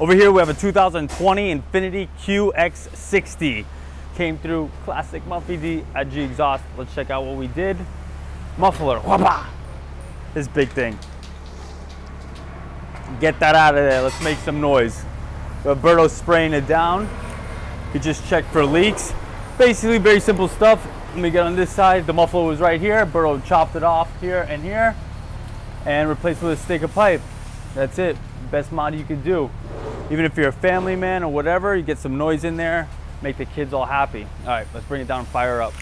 Over here we have a 2020 Infiniti QX60. Came through classic Muffy D at G Exhaust. Let's check out what we did. Muffler, whapa! This big thing. Get that out of there, let's make some noise. Roberto spraying it down. You just check for leaks. Basically very simple stuff. Let me get on this side. The muffler was right here. Burrow chopped it off here and here and replaced with a stick of pipe. That's it. Best mod you could do. Even if you're a family man or whatever, you get some noise in there, make the kids all happy. All right, let's bring it down and fire up.